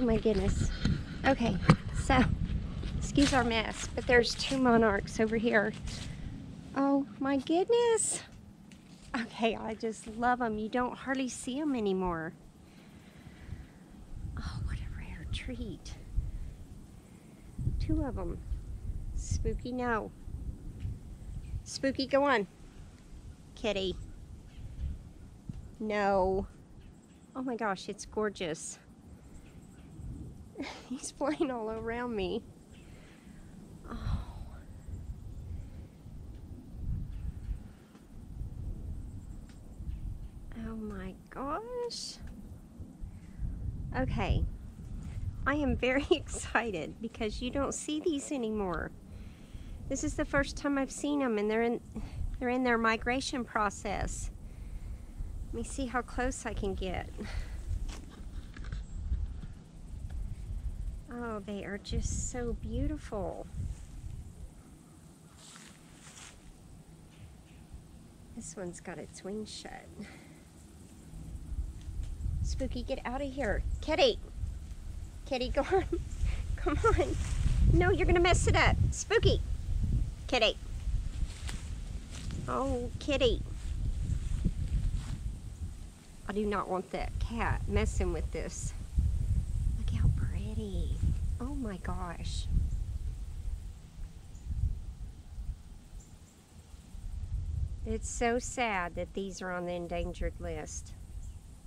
Oh my goodness. Okay, so excuse our mess, but there's two monarchs over here. Oh my goodness. Okay, I just love them. You don't hardly see them anymore. Oh, what a rare treat. Two of them. Spooky, no. Spooky, go on. Kitty. No. Oh my gosh, it's gorgeous. He's flying all around me. Oh. Oh my gosh. Okay. I am very excited because you don't see these anymore. This is the first time I've seen them and they're in they're in their migration process. Let me see how close I can get. Oh, they are just so beautiful. This one's got its wings shut. Spooky, get out of here. Kitty! Kitty, go on. Come on. No, you're gonna mess it up. Spooky! Kitty. Oh, Kitty. I do not want that cat messing with this. Look how pretty. Oh my gosh. It's so sad that these are on the endangered list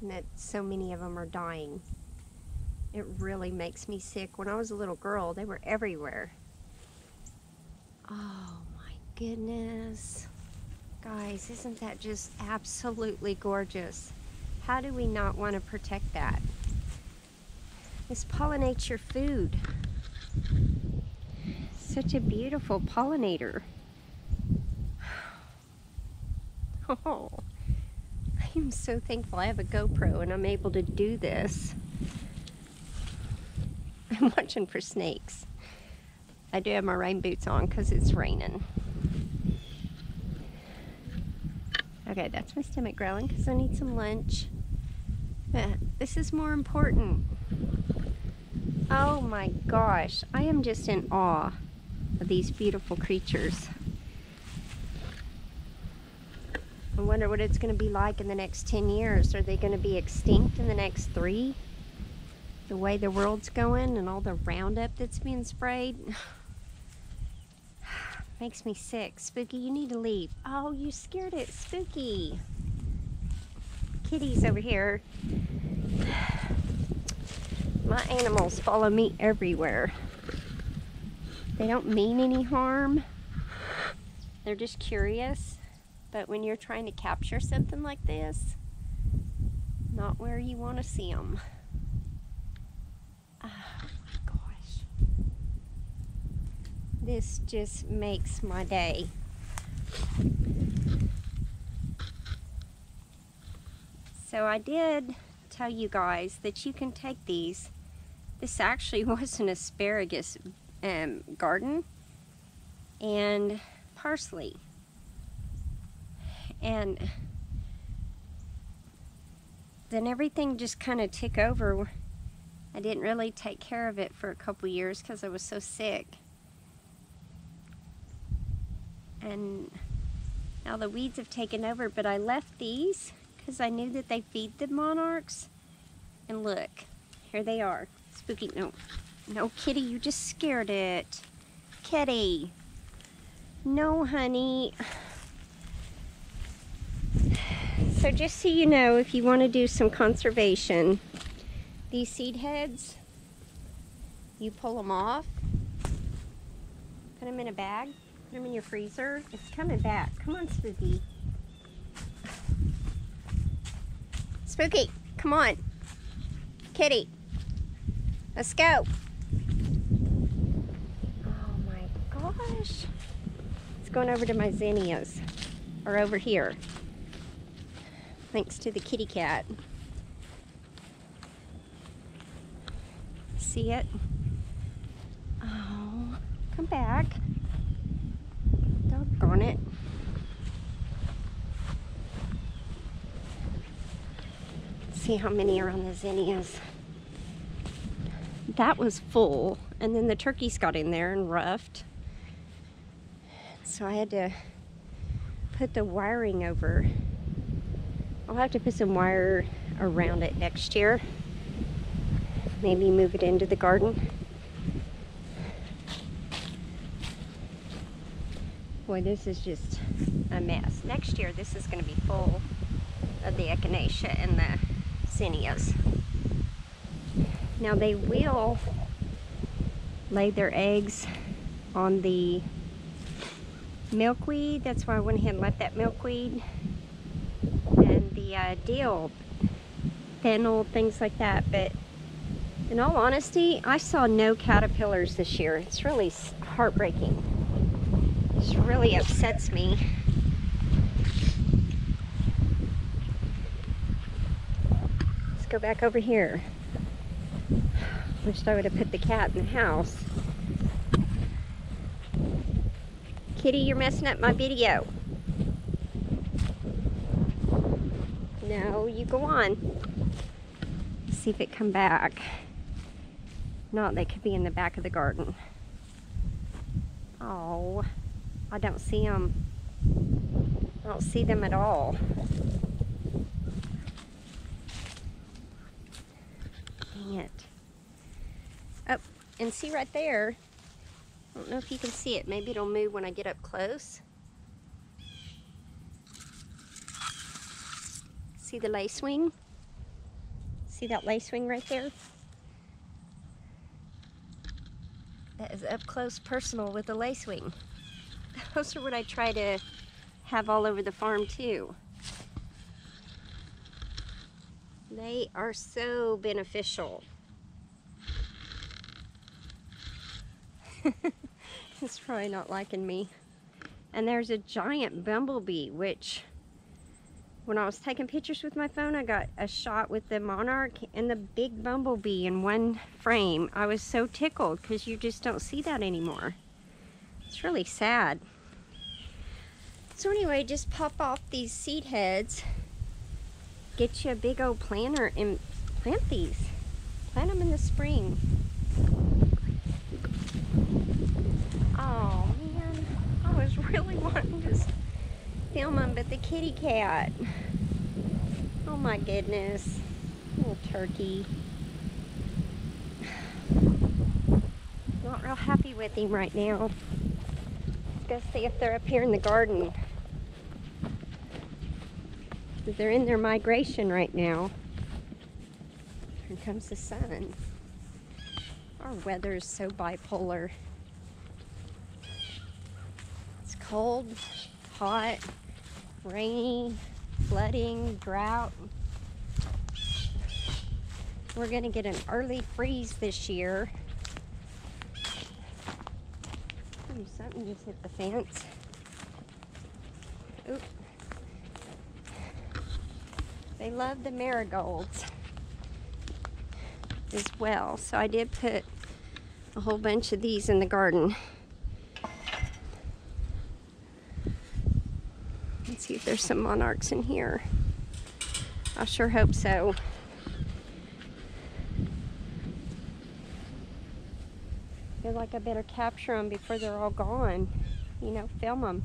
and that so many of them are dying. It really makes me sick. When I was a little girl, they were everywhere. Oh my goodness. Guys, isn't that just absolutely gorgeous? How do we not want to protect that? This pollinates your food. Such a beautiful pollinator. Oh, I am so thankful I have a GoPro and I'm able to do this. I'm watching for snakes. I do have my rain boots on because it's raining. Okay, that's my stomach growling because I need some lunch. But this is more important. Oh my gosh, I am just in awe of these beautiful creatures. I wonder what it's going to be like in the next 10 years. Are they going to be extinct in the next three? The way the world's going and all the Roundup that's being sprayed. Makes me sick. Spooky, you need to leave. Oh, you scared it. Spooky. Kitty's over here. My animals follow me everywhere. They don't mean any harm. They're just curious. But when you're trying to capture something like this, not where you want to see them. Ah, gosh, this just makes my day. So I did tell you guys that you can take these. This actually was an asparagus um, garden and parsley. And then everything just kind of took over. I didn't really take care of it for a couple years because I was so sick and now the weeds have taken over but I left these because I knew that they feed the monarchs and look here they are spooky no no kitty you just scared it kitty no honey so just so you know if you want to do some conservation these seed heads you pull them off put them in a bag Put them in your freezer. It's coming back. Come on, Spooky. Spooky, come on. Kitty, let's go. Oh my gosh. It's going over to my zinnias, or over here. Thanks to the kitty cat. See it? Oh, come back on it. See how many are on the zinnias. that was full. And then the turkeys got in there and roughed. So I had to put the wiring over. I'll have to put some wire around it next year. Maybe move it into the garden. Boy, this is just a mess. Next year, this is going to be full of the echinacea and the Now they will lay their eggs on the milkweed. That's why I went ahead and left that milkweed. And the uh, dill, fennel, things like that. But in all honesty, I saw no caterpillars this year. It's really heartbreaking. It really upsets me. Let's go back over here. Wished I would have put the cat in the house. Kitty, you're messing up my video. No, you go on. See if it come back. Not, they could be in the back of the garden. Oh, I don't see them. I don't see them at all. Dang it. Oh, and see right there, I don't know if you can see it. Maybe it'll move when I get up close. See the lacewing? See that lacewing right there? That is up close personal with the lacewing. Those are what I try to have all over the farm too. They are so beneficial. it's probably not liking me. And there's a giant bumblebee, which when I was taking pictures with my phone, I got a shot with the monarch and the big bumblebee in one frame. I was so tickled because you just don't see that anymore. It's really sad. So anyway, just pop off these seed heads, get you a big old planter and plant these. Plant them in the spring. Oh man, I was really wanting to film them, but the kitty cat. Oh my goodness, little turkey. Not real happy with him right now. Let's go see if they're up here in the garden. They're in their migration right now. Here comes the sun. Our weather is so bipolar It's cold, hot, rainy, flooding, drought. We're going to get an early freeze this year. Ooh, something just hit the fence. Oop. They love the marigolds as well. So I did put a whole bunch of these in the garden. Let's see if there's some monarchs in here. I sure hope so. feel like I better capture them before they're all gone. You know, film them.